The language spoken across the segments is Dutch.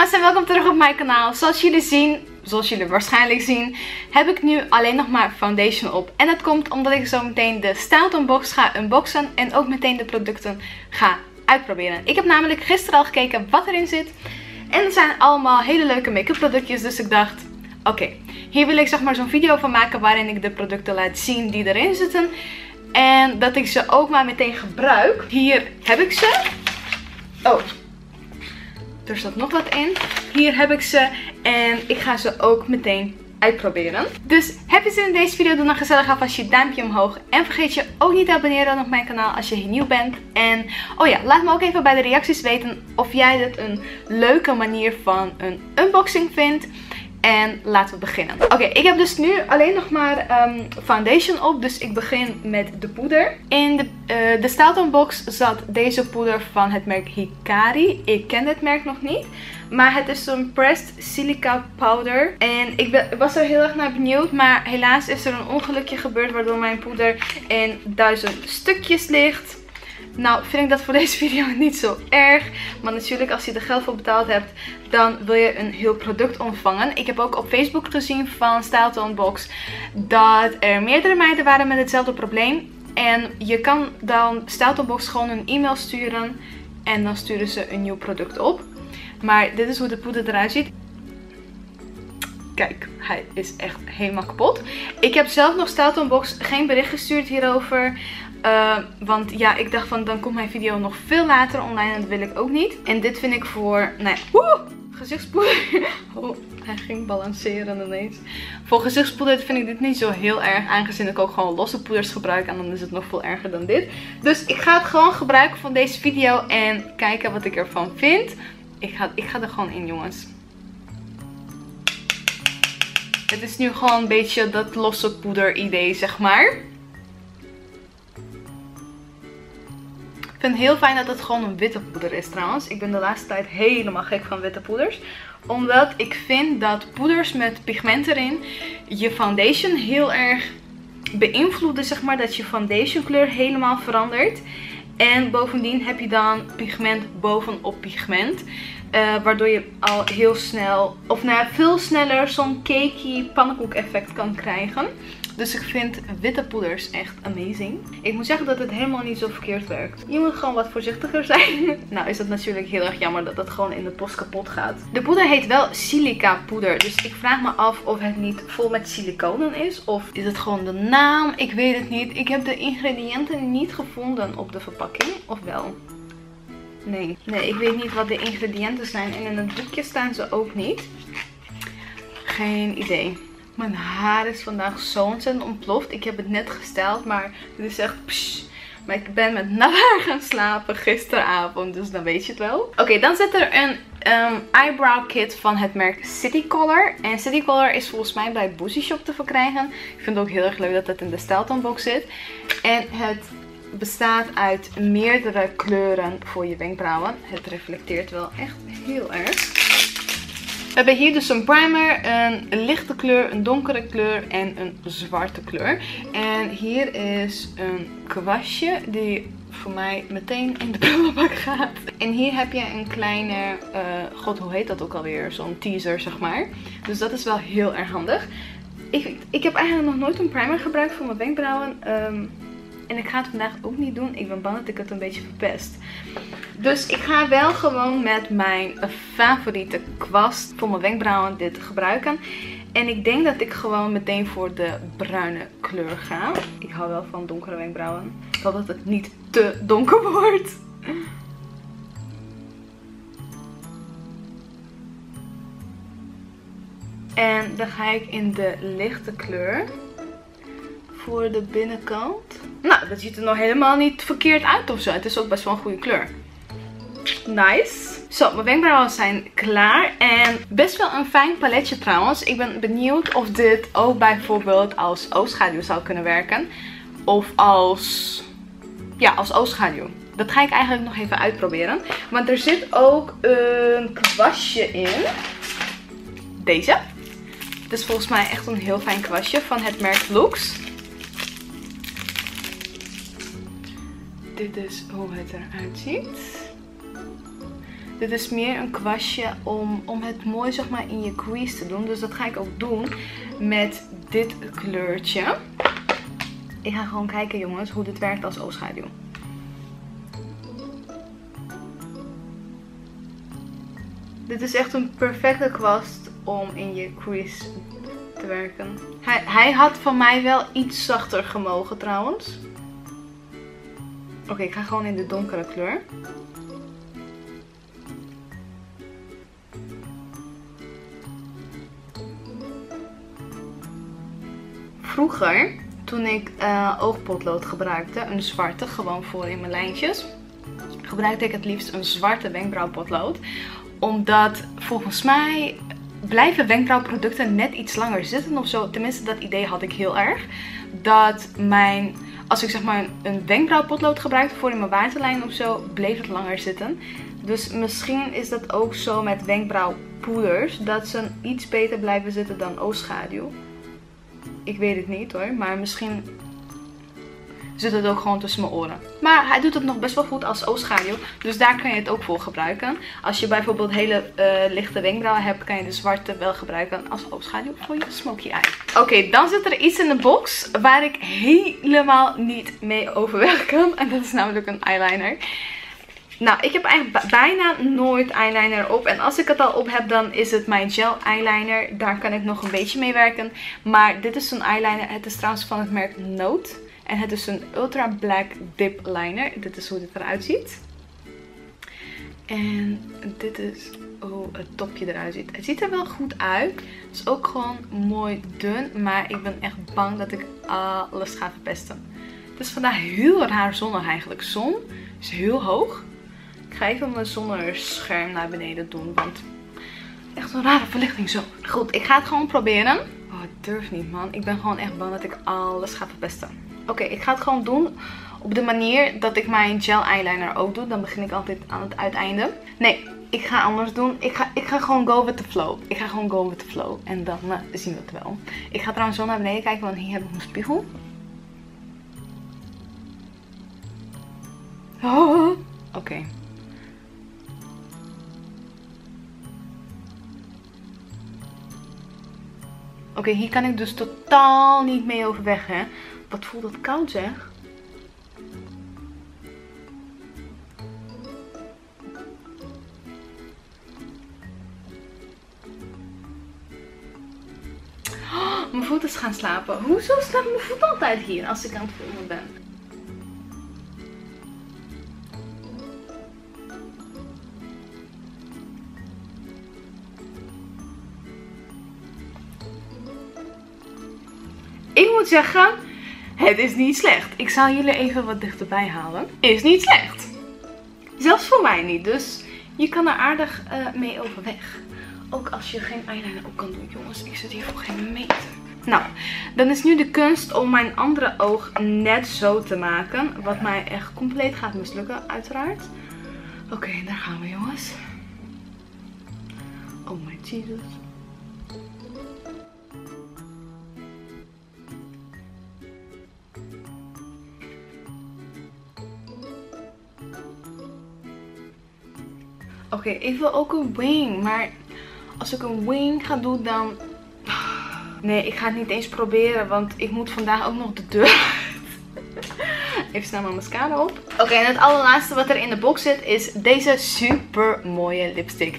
dames en welkom terug op mijn kanaal. Zoals jullie zien, zoals jullie waarschijnlijk zien, heb ik nu alleen nog maar foundation op. En dat komt omdat ik zo meteen de Styled Box ga unboxen en ook meteen de producten ga uitproberen. Ik heb namelijk gisteren al gekeken wat erin zit. En het zijn allemaal hele leuke make-up productjes, dus ik dacht, oké, hier wil ik zeg maar zo'n video van maken waarin ik de producten laat zien die erin zitten. En dat ik ze ook maar meteen gebruik. Hier heb ik ze. Oh, er staat nog wat in. Hier heb ik ze en ik ga ze ook meteen uitproberen. Dus heb je zin in deze video, doe dan gezellig alvast je duimpje omhoog. En vergeet je ook niet te abonneren op mijn kanaal als je hier nieuw bent. En oh ja, laat me ook even bij de reacties weten of jij dit een leuke manier van een unboxing vindt. En laten we beginnen. Oké, ik heb dus nu alleen nog maar um, foundation op. Dus ik begin met de poeder. In de, uh, de Staton box zat deze poeder van het merk Hikari. Ik ken dit merk nog niet. Maar het is zo'n pressed silica powder. En ik, was er heel erg naar benieuwd. Maar helaas is er een ongelukje gebeurd waardoor mijn poeder in duizend stukjes ligt. Nou, vind ik dat voor deze video niet zo erg. Maar natuurlijk, als je er geld voor betaald hebt, dan wil je een heel product ontvangen. Ik heb ook op Facebook gezien van Style Box dat er meerdere meiden waren met hetzelfde probleem. En je kan dan Style Box gewoon een e-mail sturen en dan sturen ze een nieuw product op. Maar dit is hoe de poeder eruit ziet. Kijk, hij is echt helemaal kapot. Ik heb zelf nog Style Box geen bericht gestuurd hierover. Uh, want ja, ik dacht van dan komt mijn video nog veel later online en dat wil ik ook niet. En dit vind ik voor, nee, woe, gezichtspoeder. Oh, hij ging balanceren ineens. Voor gezichtspoeder vind ik dit niet zo heel erg. Aangezien ik ook gewoon losse poeders gebruik. En dan is het nog veel erger dan dit. Dus ik ga het gewoon gebruiken van deze video. En kijken wat ik ervan vind. Ik ga, ik ga er gewoon in jongens. Het is nu gewoon een beetje dat losse poeder idee zeg maar. Ik vind het heel fijn dat het gewoon een witte poeder is trouwens. Ik ben de laatste tijd helemaal gek van witte poeders. Omdat ik vind dat poeders met pigment erin je foundation heel erg beïnvloeden. Zeg maar dat je foundation kleur helemaal verandert. En bovendien heb je dan pigment bovenop pigment. Uh, waardoor je al heel snel, of nou veel sneller zo'n cakey pannenkoek effect kan krijgen. Dus ik vind witte poeders echt amazing. Ik moet zeggen dat het helemaal niet zo verkeerd werkt. Je moet gewoon wat voorzichtiger zijn. nou is het natuurlijk heel erg jammer dat het gewoon in de post kapot gaat. De poeder heet wel silica poeder. Dus ik vraag me af of het niet vol met siliconen is. Of is het gewoon de naam? Ik weet het niet. Ik heb de ingrediënten niet gevonden op de verpakking. Of wel? Nee. Nee, ik weet niet wat de ingrediënten zijn. En in het boekje staan ze ook niet. Geen idee. Mijn haar is vandaag zo ontzettend ontploft. Ik heb het net gesteld, maar het is echt... Maar ik ben met nat haar gaan slapen gisteravond, dus dan weet je het wel. Oké, dan zit er een um, eyebrow kit van het merk City Color. En City Color is volgens mij bij Boozy Shop te verkrijgen. Ik vind het ook heel erg leuk dat het in de Stelton box zit. En het bestaat uit meerdere kleuren voor je wenkbrauwen. Het reflecteert wel echt heel erg. We hebben hier dus een primer, een lichte kleur, een donkere kleur en een zwarte kleur. En hier is een kwastje die voor mij meteen in de prullenbak gaat. En hier heb je een kleine, uh, god hoe heet dat ook alweer, zo'n teaser zeg maar. Dus dat is wel heel erg handig. Ik, ik heb eigenlijk nog nooit een primer gebruikt voor mijn wenkbrauwen. Um, en ik ga het vandaag ook niet doen. Ik ben bang dat ik het een beetje verpest. Dus ik ga wel gewoon met mijn favoriete kwast voor mijn wenkbrauwen dit gebruiken. En ik denk dat ik gewoon meteen voor de bruine kleur ga. Ik hou wel van donkere wenkbrauwen. Ik hoop dat het niet te donker wordt. En dan ga ik in de lichte kleur voor de binnenkant. Nou, dat ziet er nog helemaal niet verkeerd uit of zo. Het is ook best wel een goede kleur. Nice. Zo, mijn wenkbrauwen zijn klaar. En best wel een fijn paletje trouwens. Ik ben benieuwd of dit ook bijvoorbeeld als oogschaduw zou kunnen werken. Of als... Ja, als oogschaduw. Dat ga ik eigenlijk nog even uitproberen. Want er zit ook een kwastje in. Deze. Het is volgens mij echt een heel fijn kwastje van het merk Lux. Dit is hoe het eruit ziet. Dit is meer een kwastje om, om het mooi zeg maar in je crease te doen. Dus dat ga ik ook doen met dit kleurtje. Ik ga gewoon kijken jongens hoe dit werkt als oogschaduw. Dit is echt een perfecte kwast om in je crease te werken. Hij, hij had van mij wel iets zachter gemogen trouwens. Oké, ik ga gewoon in de donkere kleur. Vroeger, toen ik uh, oogpotlood gebruikte, een zwarte, gewoon voor in mijn lijntjes, gebruikte ik het liefst een zwarte wenkbrauwpotlood. Omdat volgens mij blijven wenkbrauwproducten net iets langer zitten of zo. Tenminste, dat idee had ik heel erg. Dat mijn, als ik zeg maar een wenkbrauwpotlood gebruikte voor in mijn waterlijn of zo, bleef het langer zitten. Dus misschien is dat ook zo met wenkbrauwpoeders. Dat ze iets beter blijven zitten dan oogschaduw. Ik weet het niet hoor, maar misschien zit het ook gewoon tussen mijn oren. Maar hij doet het nog best wel goed als oogschaduw. Dus daar kan je het ook voor gebruiken. Als je bijvoorbeeld hele uh, lichte wenkbrauwen hebt, kan je de zwarte wel gebruiken als oogschaduw voor je smoky eye. Oké, dan zit er iets in de box waar ik helemaal niet mee overweg kan. En dat is namelijk een eyeliner. Nou, ik heb eigenlijk bijna nooit eyeliner op. En als ik het al op heb, dan is het mijn gel eyeliner. Daar kan ik nog een beetje mee werken. Maar dit is een eyeliner. Het is trouwens van het merk Note. En het is een Ultra Black Dip Liner. Dit is hoe dit eruit ziet. En dit is hoe het topje eruit ziet. Het ziet er wel goed uit. Het is ook gewoon mooi dun. Maar ik ben echt bang dat ik alles ga verpesten. Het is vandaag heel raar zonnig eigenlijk. Zon is heel hoog. Ik ga even mijn zonnescherm naar beneden doen. Want echt een rare verlichting zo. Goed, ik ga het gewoon proberen. Oh, ik durf niet man. Ik ben gewoon echt bang dat ik alles ga verpesten. Oké, ik ga het gewoon doen op de manier dat ik mijn gel eyeliner ook doe. Dan begin ik altijd aan het uiteinde. Nee, ik ga anders doen. Ik ga, ik ga gewoon go with the flow. Ik ga gewoon go with the flow. En dan uh, zien we het wel. Ik ga trouwens zo naar beneden kijken, want hier heb ik mijn spiegel. Oh, oké. Oké, hier kan ik dus totaal niet mee overweg, hè. Wat voelt dat koud zeg. Oh, mijn voet is gaan slapen. Hoezo slaapt mijn voet altijd hier als ik aan het filmen ben? Ik moet zeggen, het is niet slecht. Ik zal jullie even wat dichterbij halen. Is niet slecht. Zelfs voor mij niet. Dus je kan er aardig uh, mee overweg. Ook als je geen eyeliner op kan doen. Jongens, ik zit hier voor geen meter. Nou, dan is nu de kunst om mijn andere oog net zo te maken. Wat mij echt compleet gaat mislukken, uiteraard. Oké, daar gaan we jongens. Oh my Jesus. Oké, ik wil ook een wing. Maar als ik een wing ga doen, dan... Nee, ik ga het niet eens proberen. Want ik moet vandaag ook nog de deur Even snel mijn mascara op. Oké, en het allerlaatste wat er in de box zit is deze super mooie lipstick.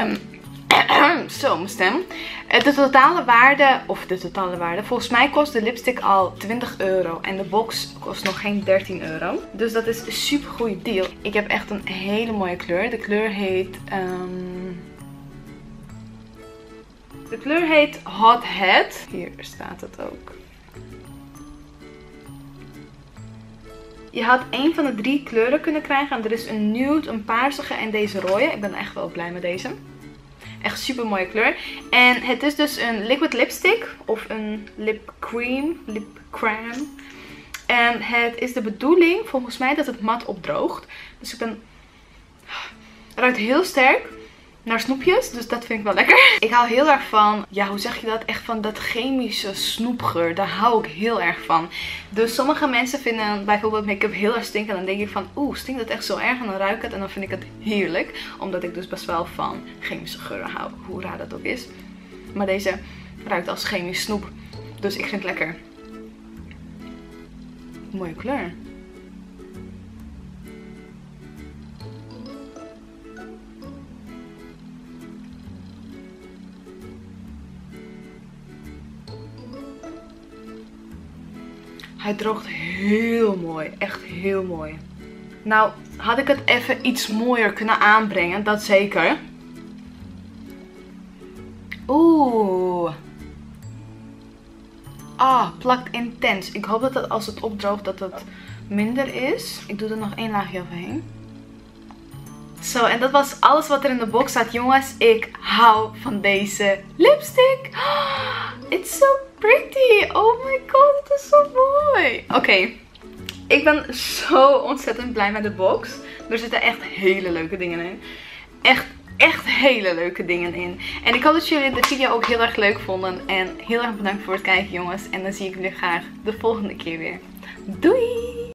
Um, Zo, mijn stem. Eh, de totale waarde, of de totale waarde, volgens mij kost de lipstick al 20 euro. En de box kost nog geen 13 euro. Dus dat is een super goede deal. Ik heb echt een hele mooie kleur. De kleur heet... Um... De kleur heet Hot Head. Hier staat het ook. Je had één van de drie kleuren kunnen krijgen. En er is een nude, een paarsige en deze rode. Ik ben echt wel blij met deze. Echt super mooie kleur. En het is dus een liquid lipstick. Of een lip cream. Lip cream. En het is de bedoeling volgens mij dat het mat opdroogt. Dus ik ben... Het ruikt heel sterk. Naar snoepjes. Dus dat vind ik wel lekker. Ik hou heel erg van, ja hoe zeg je dat? Echt van dat chemische snoepgeur. Daar hou ik heel erg van. Dus sommige mensen vinden bijvoorbeeld make-up heel erg stinken. En dan denk ik van, oeh stinkt het echt zo erg? En dan ruik ik het en dan vind ik het heerlijk. Omdat ik dus best wel van chemische geuren hou. Hoe raar dat ook is. Maar deze ruikt als chemisch snoep. Dus ik vind het lekker. Mooie kleur. Hij droogt heel mooi. Echt heel mooi. Nou, had ik het even iets mooier kunnen aanbrengen. Dat zeker. Oeh. Ah, plakt intens. Ik hoop dat als het opdroogt dat het minder is. Ik doe er nog één laagje overheen. Zo, en dat was alles wat er in de box staat. Jongens, ik hou van deze lipstick. It's so pretty. Oh my god, het is zo mooi. Oké, ik ben zo ontzettend blij met de box. Er zitten echt hele leuke dingen in. Echt, echt hele leuke dingen in. En ik hoop dat jullie de video ook heel erg leuk vonden. En heel erg bedankt voor het kijken jongens. En dan zie ik jullie graag de volgende keer weer. Doei!